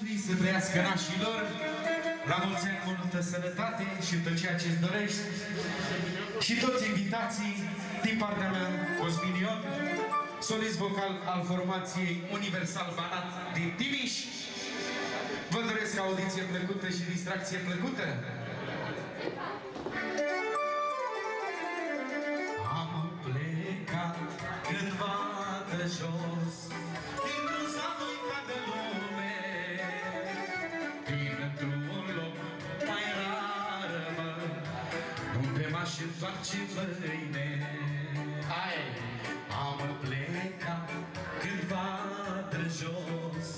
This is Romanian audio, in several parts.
noștri să trăiască nașilor, la mulți ani multă sănătate și tot ceea ce îți dorești și toți invitații din partea mea, Cosmin Ion, solist vocal al formației Universal Banat din Timiș. Vă doresc audiție plăcută și distracție plăcută. face mâine Hai! Am plecat cândva de jos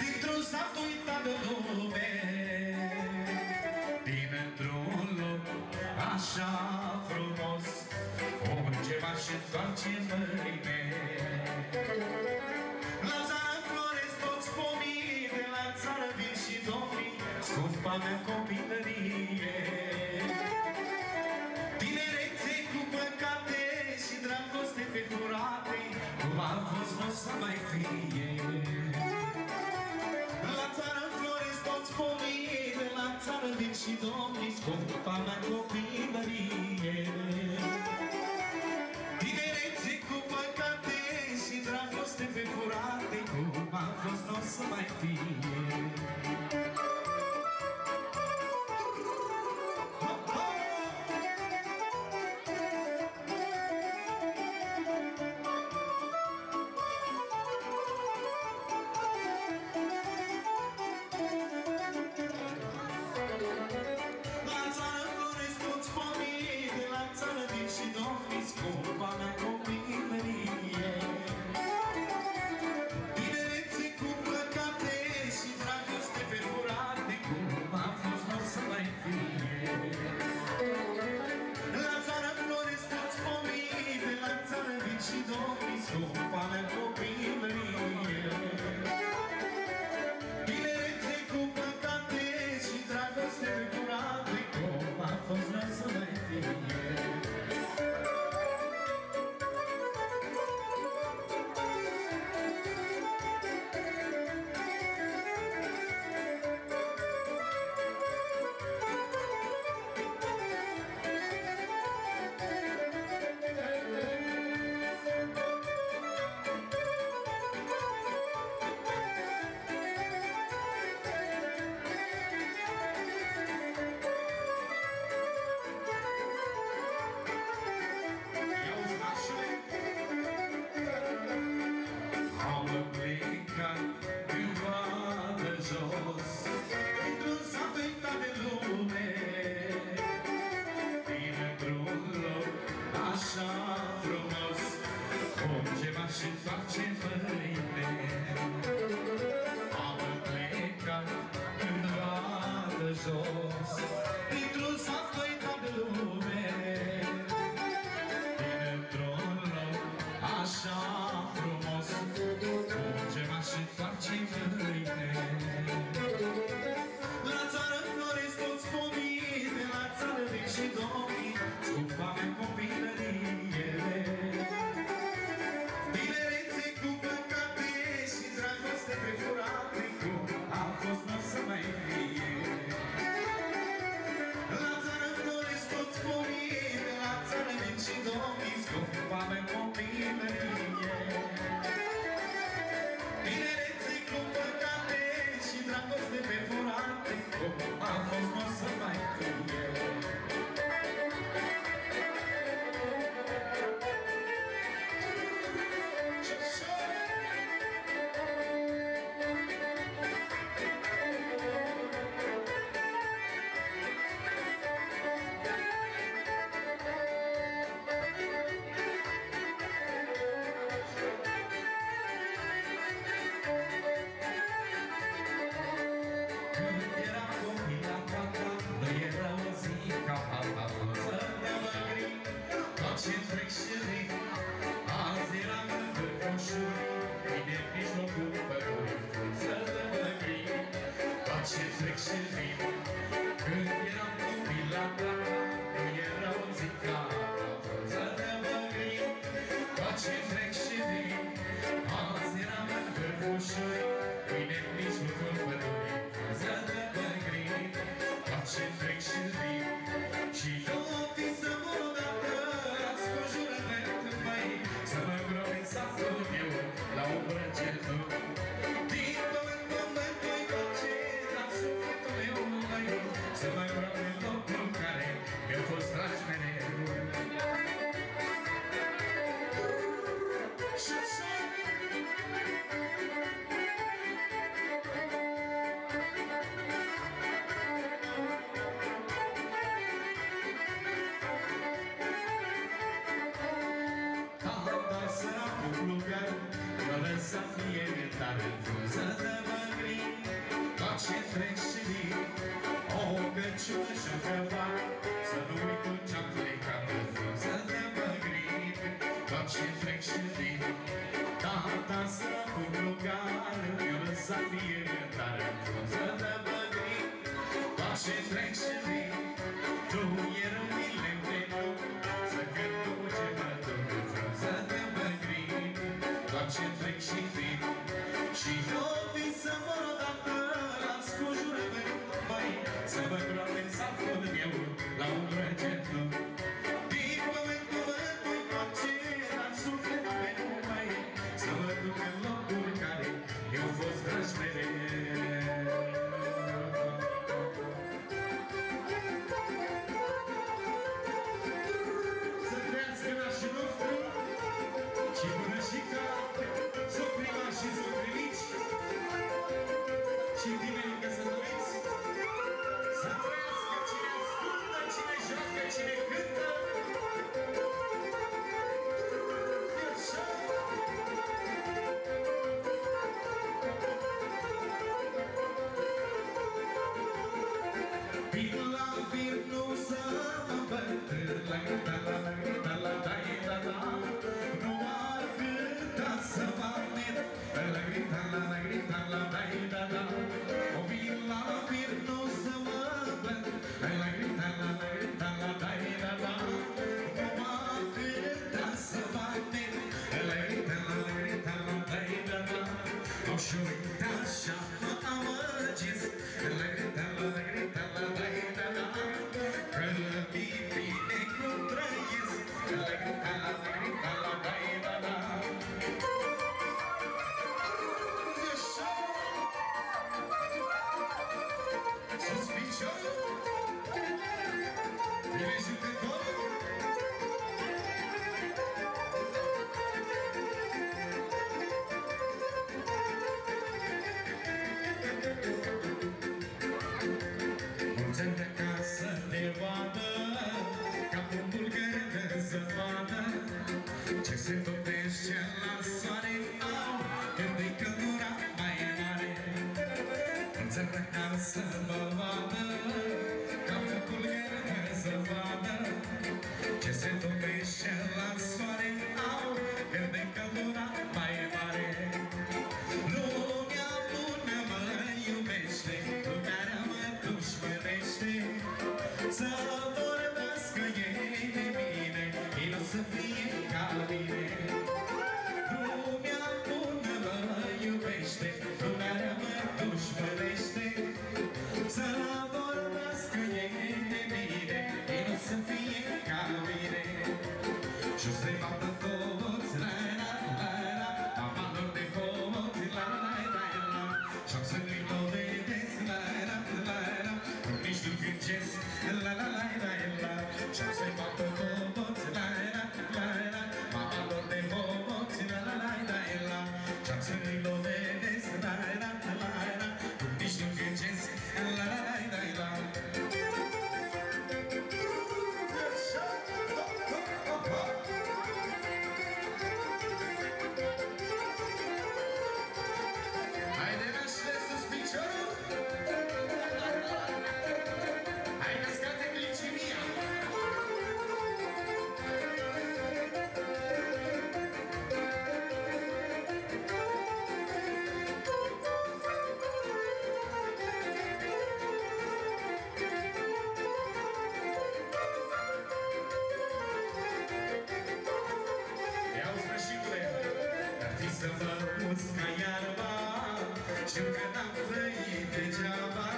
Dintr-un sat uitat de lume. Dintr-un loc așa frumos Orice m-aș întoarce mâine La țară floresc toți pomii De la țară vin și domnii Scumpa mea copilărie. să mai fie. La țară înfloresc toți pomii la țară vin și domnii Scot cupa mea copilărie. Tinerețe cu păcate Și dragoste pe furate Cum a fost, n-o să mai fie. Washington. Amen. Thank you. refuzează mă grin Tot ce trec și vin O rugăciune și-o căva Să nu uit cu ce-am plecat Refuzează mă grin Tot ce trec și vin Tata să cu lugar Eu lăsat fie dar Refuzează mă grin Tot ce trec și vin Tu e rău, mi Să vă groape să fod eu la un receptor să mă uzi ca iarba Știu că n-am trăit degeaba.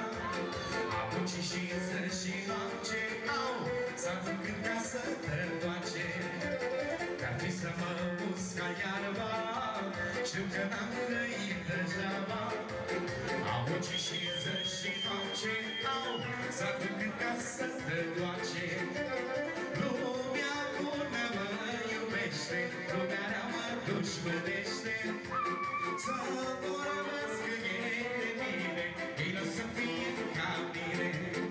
Am și în sân și am ce au S-a făcut ca să te întoarce. Că-ar fi să mă uzi ca iarba Știu că n-am trăit degeaba. Am și în sân și am ce au S-a făcut ca să te întoarce. Lumea bună mă iubește Lumea rea mă dușmănește Să vorbească ele bine Vino să fie ca mine.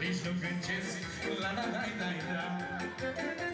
Nici nu gândesc, la la la la la